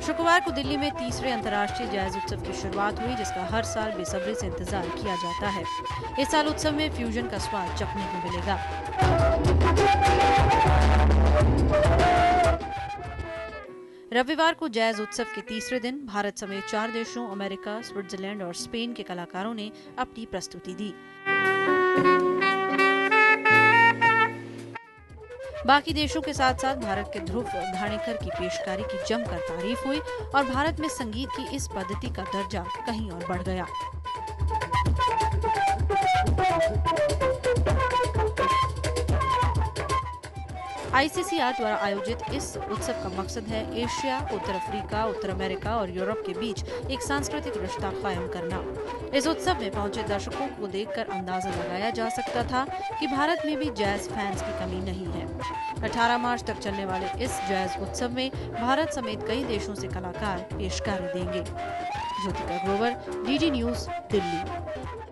शुक्रवार को दिल्ली में तीसरे अंतर्राष्ट्रीय जैज उत्सव की शुरुआत हुई, जिसका हर साल बेसब्री से इंतज़ार किया जाता है। इस साल उत्सव में फ्यूजन का स्वाद चखने को मिलेगा। रविवार को जैज उत्सव के तीसरे दिन भारत समेत चार देशों, अमेरिका, स्विट्जरलैंड और स्पेन के कलाकारों ने अपनी प्रस्तुति दी। बाकी देशों के साथ साथ भारत के ध्रुव धाणेकर की पेशकारी की जमकर तारीफ़ हुई और भारत में संगीत की इस पद्धति का दर्जा कहीं और बढ़ गया। आईसीसीआर द्वारा आयोजित इस उत्सव का मकसद है एशिया, उत्तर अफ्रीका, उत्तर अमेरिका और यूरोप के बीच एक सांस्कृतिक रिश्ता कायम करना। इस उत्सव में पहुँचे दर्शकों को देखकर अंदाज़ा लगाया जा सकता था कि भारत में भी जैज फैंस की कमी नहीं है। 18 मार्च तक चलने वाले इस जैज उत्सव में भारत समेत कई देशों से कलाकार पेशकारी देंगे। Jyotika Grover, DD News, Delhi.